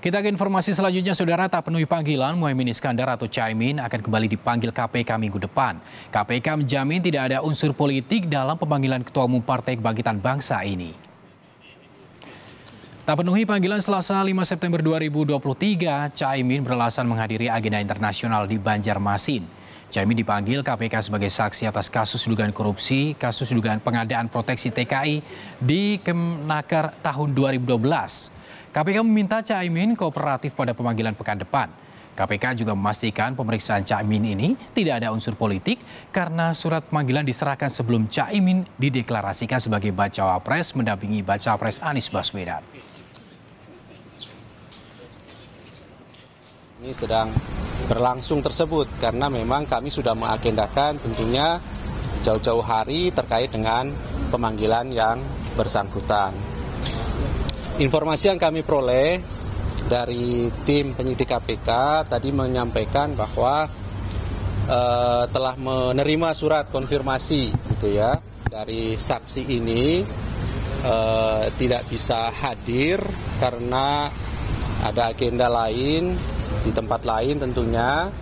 Kita ke informasi selanjutnya, Saudara tak penuhi panggilan, Muhaimin Iskandar atau Caimin akan kembali dipanggil KPK minggu depan. KPK menjamin tidak ada unsur politik dalam pemanggilan Ketua Umum Partai Kebangkitan Bangsa ini. Tak penuhi panggilan Selasa 5 September 2023, Caimin beralasan menghadiri agenda internasional di Banjarmasin. Caimin dipanggil KPK sebagai saksi atas kasus dugaan korupsi, kasus dugaan pengadaan proteksi TKI di Kemenaker tahun 2012. KPK meminta Caimin kooperatif pada pemanggilan pekan depan. KPK juga memastikan pemeriksaan Caimin ini tidak ada unsur politik karena surat pemanggilan diserahkan sebelum Caimin dideklarasikan sebagai bacawa pres mendampingi bacawa pres Anies Baswedan. Ini sedang berlangsung tersebut karena memang kami sudah mengagendakan tentunya jauh-jauh hari terkait dengan pemanggilan yang bersangkutan. Informasi yang kami peroleh dari tim penyidik KPK tadi menyampaikan bahwa uh, telah menerima surat konfirmasi gitu ya dari saksi ini uh, tidak bisa hadir karena ada agenda lain di tempat lain tentunya